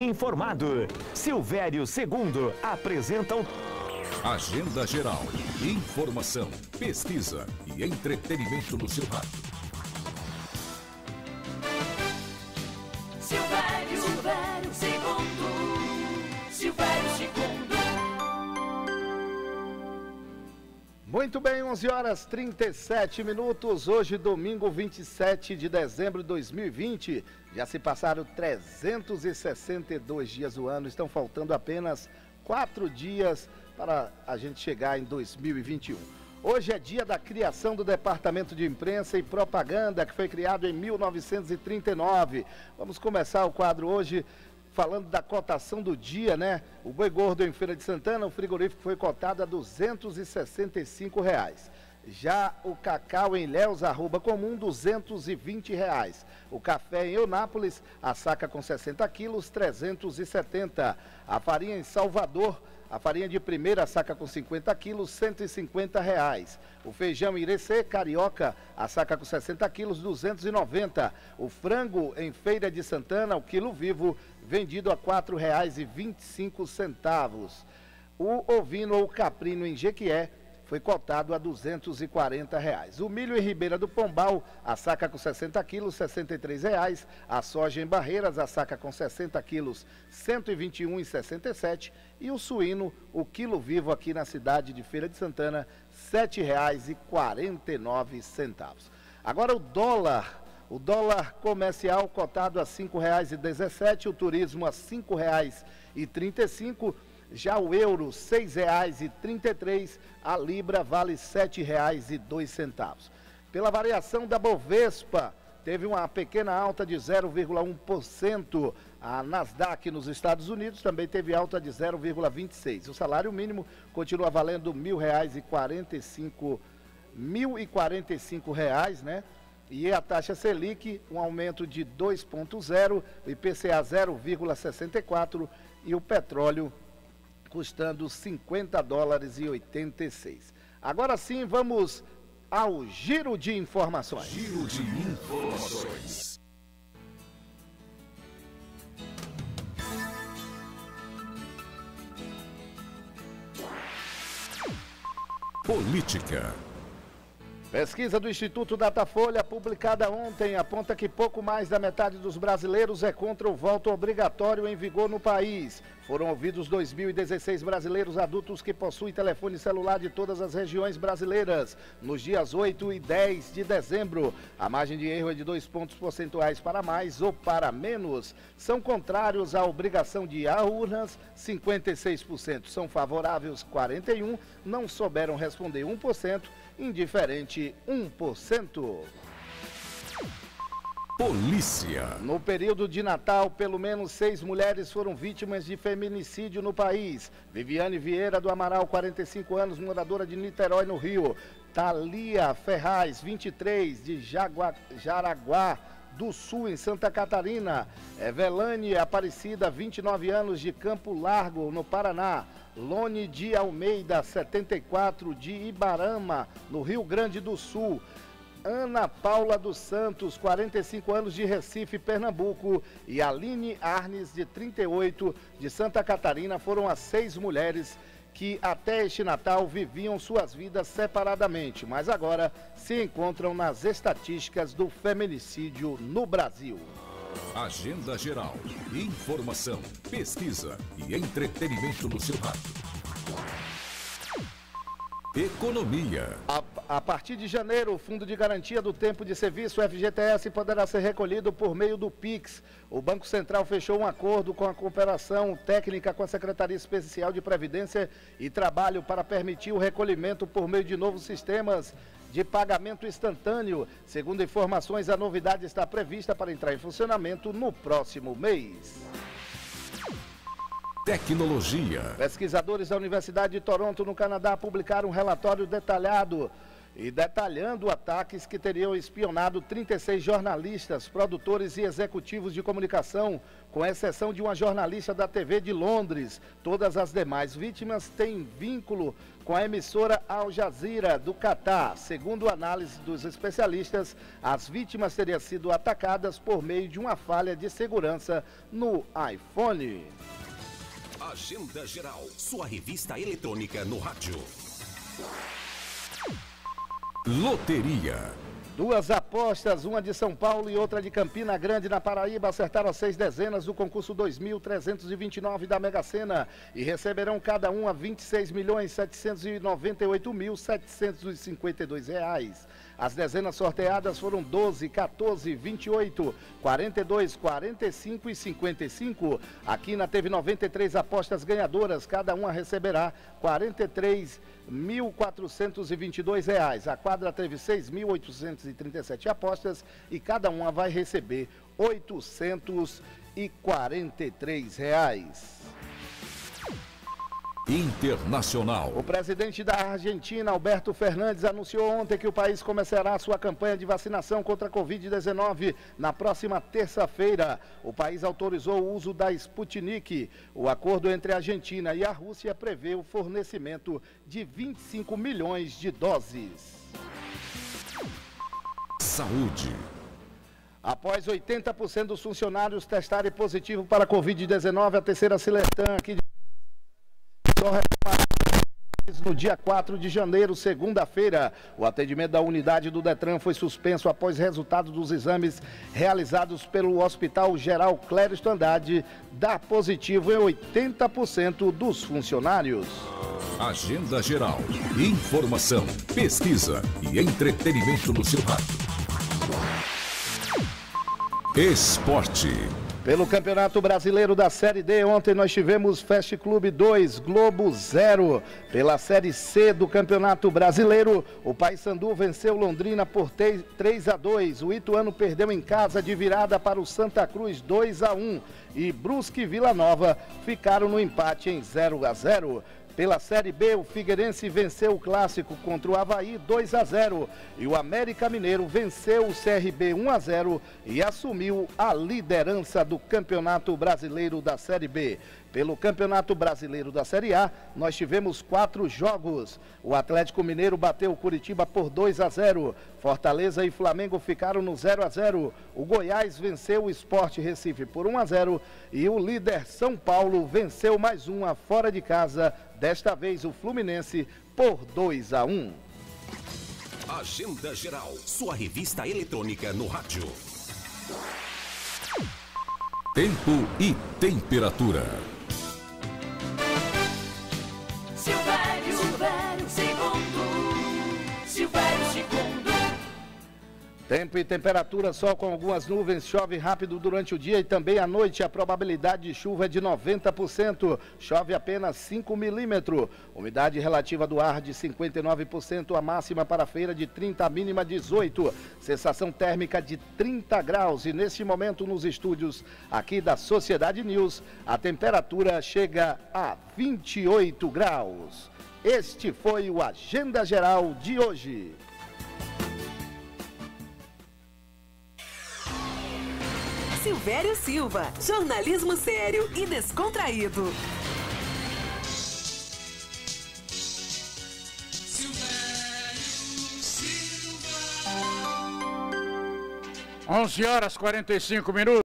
Informado. Silvério Segundo apresenta o Agenda Geral. Informação, pesquisa e entretenimento no seu rádio. Muito bem, 11 horas 37 minutos. Hoje, domingo 27 de dezembro de 2020. Já se passaram 362 dias do ano. Estão faltando apenas quatro dias para a gente chegar em 2021. Hoje é dia da criação do Departamento de Imprensa e Propaganda, que foi criado em 1939. Vamos começar o quadro hoje falando da cotação do dia, né? O boi gordo em Feira de Santana, o frigorífico foi cotado a 265 reais. Já o cacau em Léus, arroba comum, 220 reais. O café em Eunápolis, a saca com 60 quilos, 370. A farinha em Salvador, a farinha de primeira saca com 50 quilos, 150 reais. O feijão Irecê, carioca, a saca com 60 quilos, 290. O frango em Feira de Santana, o quilo vivo, vendido a R$ 4,25. O ovino ou caprino em Jequié, foi cotado a 240 reais. O milho em Ribeira do Pombal, a saca com 60 quilos, 63 reais. A soja em Barreiras, a saca com 60 quilos, R$ 121,67. E o suíno, o quilo vivo aqui na cidade de Feira de Santana, R$ 7,49. Agora o dólar. O dólar comercial cotado a R$ 5,17, o turismo a R$ 5,35 já o euro, R$ 6,33, a libra vale R$ 7,02. Pela variação da Bovespa, teve uma pequena alta de 0,1%. A Nasdaq nos Estados Unidos também teve alta de 0,26. O salário mínimo continua valendo R$ 1.045, R$ 1.045, né? E a taxa Selic, um aumento de 2,0, o IPCA 0,64 e o petróleo custando 50 dólares e 86. Agora sim, vamos ao giro de informações. Giro de informações. Política. Pesquisa do Instituto Datafolha, publicada ontem, aponta que pouco mais da metade dos brasileiros é contra o voto obrigatório em vigor no país. Foram ouvidos 2.016 brasileiros adultos que possuem telefone celular de todas as regiões brasileiras, nos dias 8 e 10 de dezembro. A margem de erro é de dois pontos percentuais para mais ou para menos. São contrários à obrigação de a urnas, 56%. São favoráveis, 41%. Não souberam responder, 1% indiferente 1%. Polícia. No período de Natal, pelo menos seis mulheres foram vítimas de feminicídio no país. Viviane Vieira do Amaral, 45 anos, moradora de Niterói, no Rio. Thalia Ferraz, 23, de Jagua, Jaraguá do Sul, em Santa Catarina. Evelane Aparecida, 29 anos, de Campo Largo, no Paraná. Lone de Almeida, 74, de Ibarama, no Rio Grande do Sul. Ana Paula dos Santos, 45 anos, de Recife, Pernambuco. E Aline Arnes, de 38, de Santa Catarina, foram as seis mulheres que até este Natal viviam suas vidas separadamente, mas agora se encontram nas estatísticas do feminicídio no Brasil. Agenda Geral. Informação, pesquisa e entretenimento no seu rádio. Economia. A, a, partir de janeiro, o Fundo de Garantia do Tempo de Serviço, FGTS, poderá ser recolhido por meio do PIX. O Banco Central fechou um acordo com a cooperação técnica com a Secretaria Especial de Previdência e Trabalho para permitir o recolhimento por meio de novos sistemas de pagamento instantâneo. Segundo informações, a novidade está prevista para entrar em funcionamento no próximo mês. Tecnologia. Pesquisadores da Universidade de Toronto, no Canadá, publicaram um relatório detalhado e detalhando ataques que teriam espionado 36 jornalistas, produtores e executivos de comunicação, com exceção de uma jornalista da TV de Londres. Todas as demais vítimas têm vínculo com a emissora Al Jazeera do Catar. Segundo análise dos especialistas, as vítimas teriam sido atacadas por meio de uma falha de segurança no iPhone. Agenda Geral, sua revista eletrônica no rádio. Loteria. Duas apostas, uma de São Paulo e outra de Campina Grande, na Paraíba, acertaram as seis dezenas do concurso 2.329 da Mega Sena e receberão cada uma 26 milhões 798 mil 752 reais. As dezenas sorteadas foram 12, 14, 28, 42, 45 e 55. Aqui na teve 93 apostas ganhadoras, cada uma receberá 43 1.422 reais. A quadra teve 6.837 apostas e cada uma vai receber 843 reais. Internacional. O presidente da Argentina, Alberto Fernandes, anunciou ontem que o país começará sua campanha de vacinação contra a Covid-19 na próxima terça-feira. O país autorizou o uso da Sputnik. O acordo entre a Argentina e a Rússia prevê o fornecimento de 25 milhões de doses. Saúde. Após 80% dos funcionários testarem positivo para a Covid-19, a terceira Siletã aqui de só no dia 4 de janeiro, segunda-feira. O atendimento da unidade do Detran foi suspenso após resultado dos exames realizados pelo Hospital Geral Clériston Andrade dar positivo em 80% dos funcionários. Agenda Geral. Informação, pesquisa e entretenimento no seu rádio. Esporte. Pelo Campeonato Brasileiro da Série D, ontem nós tivemos Fast Clube 2, Globo 0. Pela Série C do Campeonato Brasileiro, o Paysandu venceu Londrina por 3 a 2. O Ituano perdeu em casa de virada para o Santa Cruz 2 a 1 e Brusque e Vila Nova ficaram no empate em 0 a 0. Pela Série B, o Figueirense venceu o clássico contra o Havaí 2 a 0 e o América Mineiro venceu o CRB 1 a 0 e assumiu a liderança do Campeonato Brasileiro da Série B. Pelo Campeonato Brasileiro da Série A, nós tivemos quatro jogos. O Atlético Mineiro bateu o Curitiba por 2 a 0. Fortaleza e Flamengo ficaram no 0 a 0. O Goiás venceu o Esporte Recife por 1 a 0 e o líder São Paulo venceu mais uma fora de casa, desta vez o Fluminense por 2 a 1. Agenda Geral, sua revista eletrônica no rádio. Tempo e temperatura. Tempo e temperatura, sol com algumas nuvens, chove rápido durante o dia e também à noite. A probabilidade de chuva é de 90%, chove apenas 5 milímetros. Umidade relativa do ar de 59%, a máxima para a feira de 30, a mínima 18. Sensação térmica de 30 graus. E neste momento, nos estúdios aqui da Sociedade News, a temperatura chega a 28 graus. Este foi o Agenda Geral de hoje. Silvério Silva, jornalismo sério e descontraído. Onze horas 45 minutos.